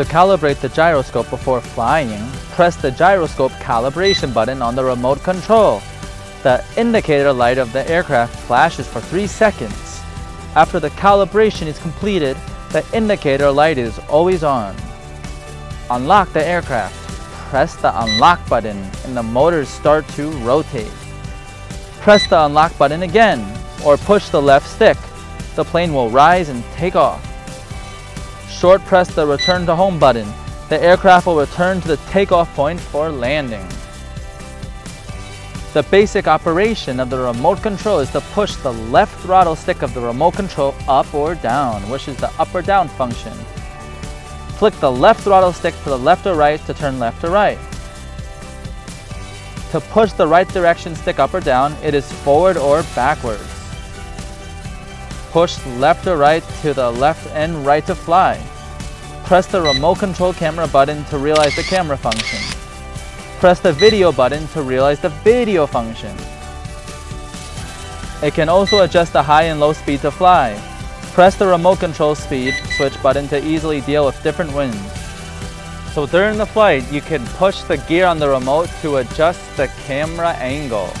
To calibrate the gyroscope before flying, press the gyroscope calibration button on the remote control. The indicator light of the aircraft flashes for 3 seconds. After the calibration is completed, the indicator light is always on. Unlock the aircraft. Press the unlock button and the motors start to rotate. Press the unlock button again or push the left stick. The plane will rise and take off. Short press the return to home button. The aircraft will return to the takeoff point for landing. The basic operation of the remote control is to push the left throttle stick of the remote control up or down, which is the up or down function. Flick the left throttle stick to the left or right to turn left or right. To push the right direction stick up or down, it is forward or backwards. Push left or right to the left and right to fly. Press the remote control camera button to realize the camera function. Press the video button to realize the video function. It can also adjust the high and low speed to fly. Press the remote control speed switch button to easily deal with different winds. So during the flight, you can push the gear on the remote to adjust the camera angle.